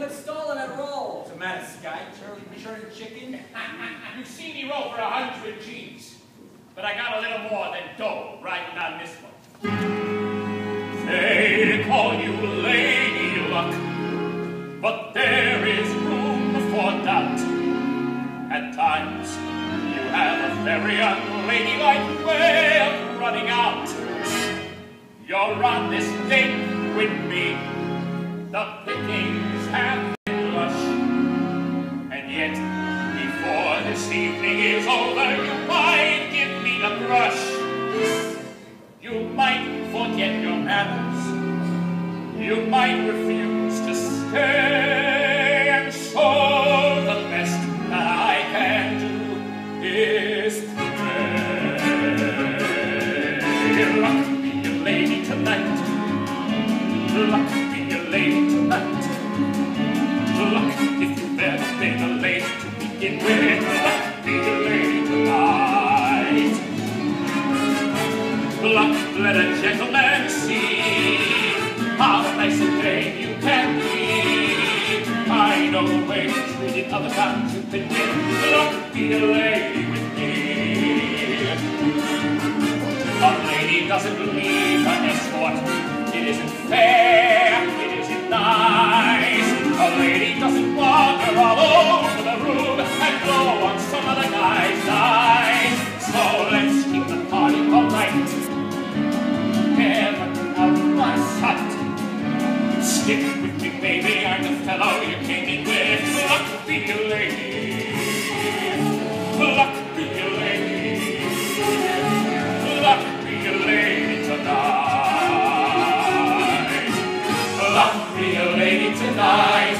What's stolen and roll? What's the matter, Sky? Charlie churning chicken? You've seen me roll for a hundred G's, but I got a little more than dough riding on this one. They call you Lady Luck, but there is room for doubt. At times, you have a very unladylike way of running out. You're on this date with me. The evening is over, you might give me the brush. You might forget your manners. You might refuse to stay. And so the best that I can do is pray. Luck be your lady tonight. Luck be your lady tonight. Luck if you've ever been a lady to begin with. Let a gentleman see how nice a dame you can be. I know way you treated other times you've been with. Luck be a lady with me. A lady doesn't need an escort. It isn't fair. It isn't nice. A lady doesn't Fellow you came in with. Luck be a lady. Luck be a lady. Luck be a lady tonight. Luck be a lady tonight.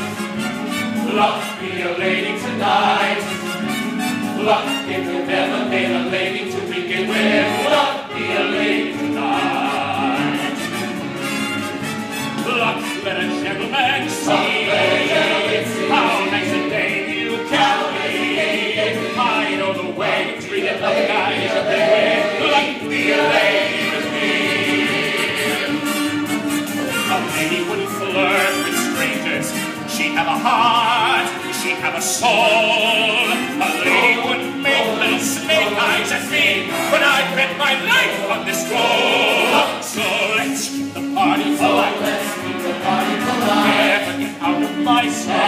Luck be a lady tonight. Luck if you've ever been a lady to begin with. Luck be a lady A lady wouldn't flirt with strangers. She'd have a heart, she'd have a soul. A lady wouldn't make little snake eyes at me when I bet my life on this roll. So let's keep the party polite. Let's keep the party polite. Never get out of my sight.